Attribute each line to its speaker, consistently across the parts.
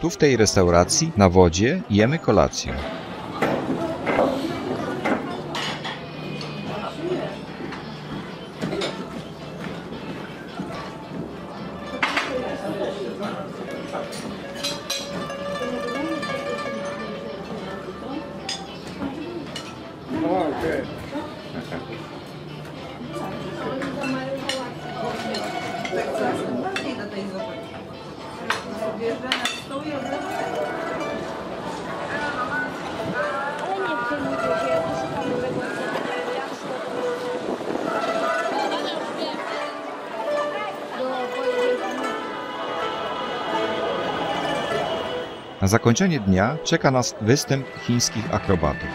Speaker 1: Tu w tej restauracji na wodzie jemy kolację.
Speaker 2: Ale
Speaker 1: Na zakończenie dnia czeka nas występ chińskich akrobatów.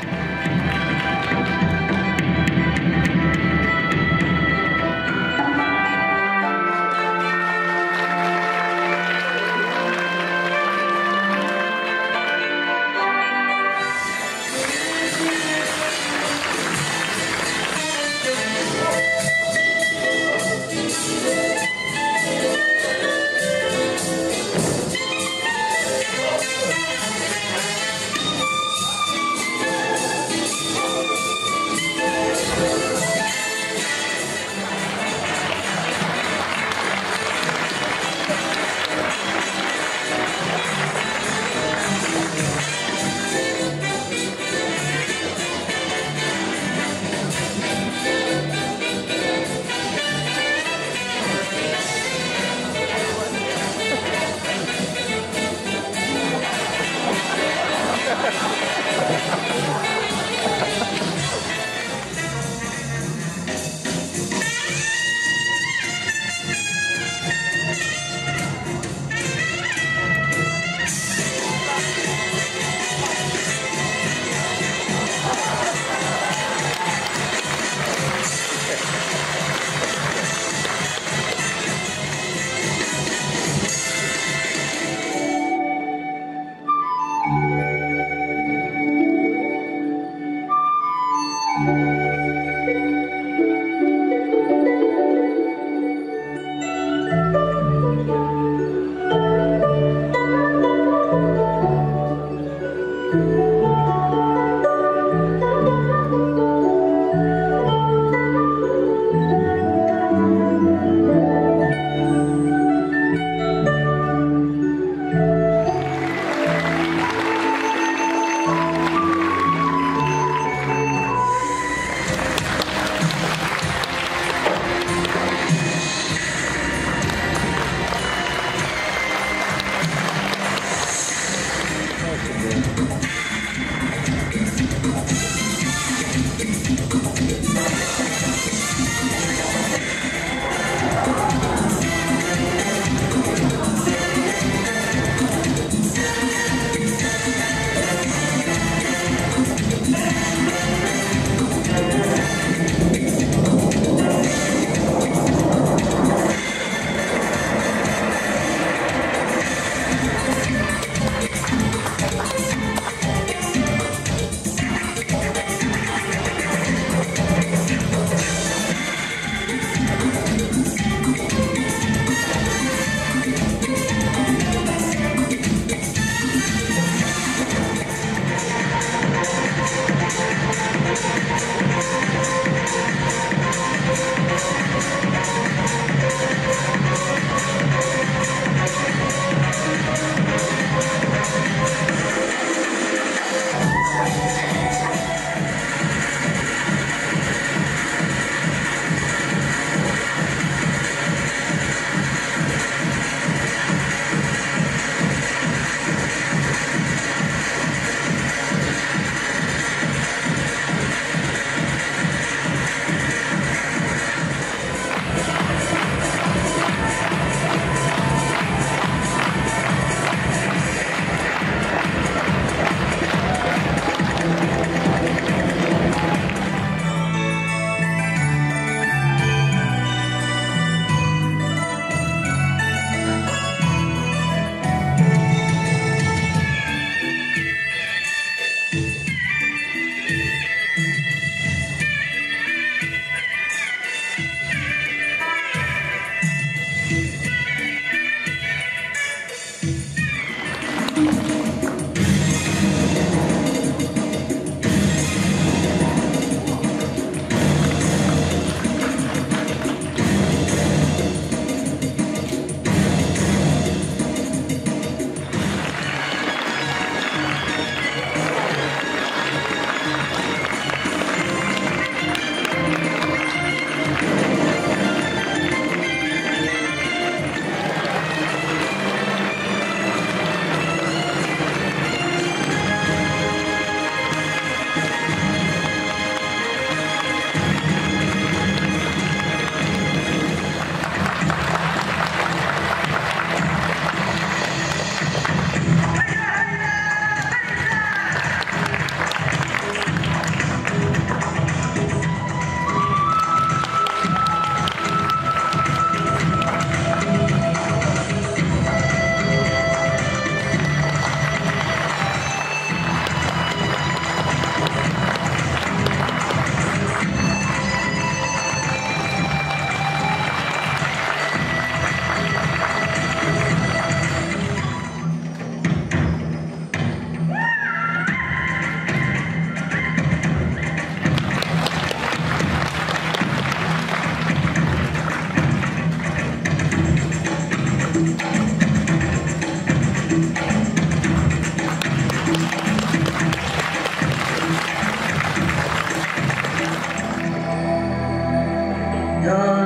Speaker 3: Yeah.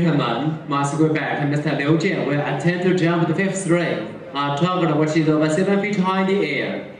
Speaker 3: Gentlemen, must go back Mr. Liu Jian will attempt to jump the fifth ring. Our target which is over seven feet high in the air.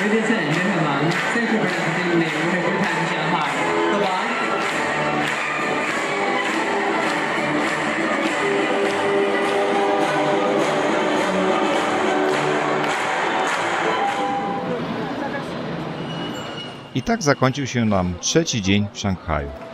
Speaker 4: Thank you
Speaker 5: for Time Shanghai.
Speaker 1: I tak zakończył się nam trzeci dzień w Szanghaju.